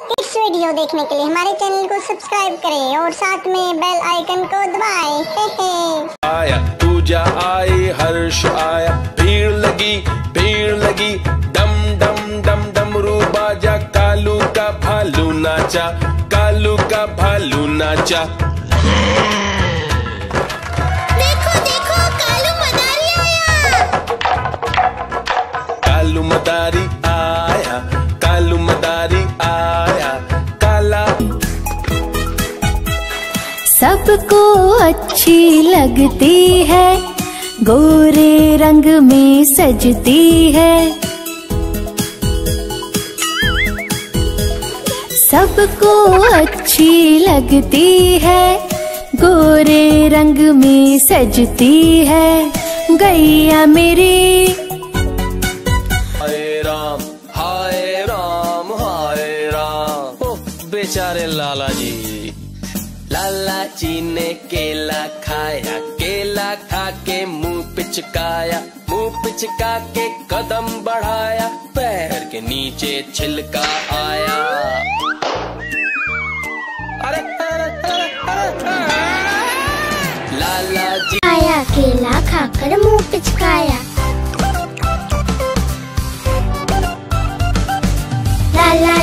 इस वीडियो देखने के लिए हमारे चैनल को सब्सक्राइब करें और साथ में बेल आइकन को दबाएँ। आया, पूजा आई, हर्ष आया। भीड़ लगी भीड़ लगी। डम डम डम रू बाजा कालू का भालू नाचा, कालू का भालू नाचा। सबको अच्छी लगती है, गोरे रंग में सजती है। सबको अच्छी लगती है, गोरे रंग में सजती है। गैया मेरी। हाय राम हाय राम हाय राम। बेचारे लाला जी। लाला जी ने केला खाया, केला खा के मुँह पिचकाया, मुँह पिचका के कदम बढ़ाया, पैर के नीचे छिलका आया।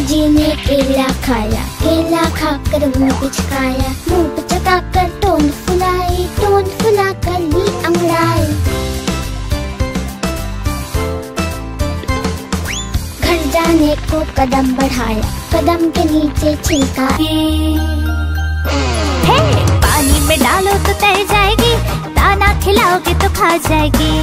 जी ने केला खाया, केला खाकर मुँह पिचकाया, मुँह पिचकाकर टोन फुलाई, टोन फुलाकर ली अंगड़ाई। घर जाने को कदम बढ़ाया, कदम के नीचे छिलका पानी में डालो तो तैर जाएगी, दाना खिलाओगे तो खा जाएगी।